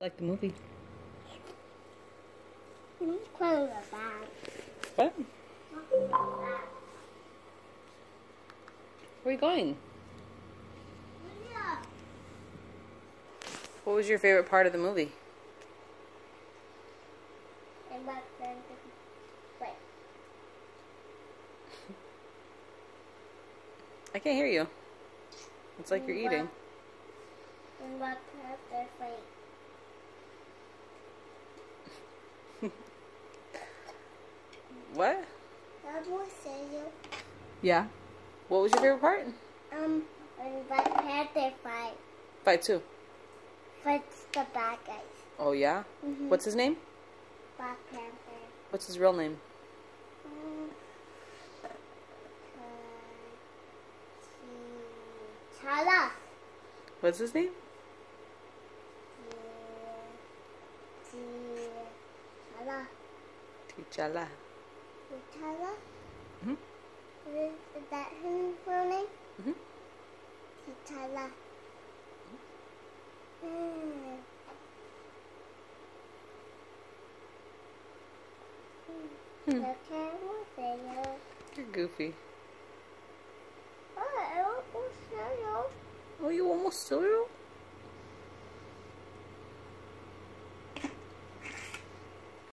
Like the movie. Close the bag. What? Where are you going? What was your favorite part of the movie? And what then? Wait. I can't hear you. It's like you're eating. What they're fight? What? That say. Yeah. What was your favorite part? Um, when Black Panther fight, Fight two. fights the bad guys. Oh yeah. Mhm. What's his name? Black Panther. What's his real name? Mm. T'Challa. What's his name? T'Challa. T'Challa. T'Challa. Mhm. Is, is that his real name? Mhm. T'Challa. Mm. Hmm. There. You're goofy. Oh, I almost said Oh, you almost cereal?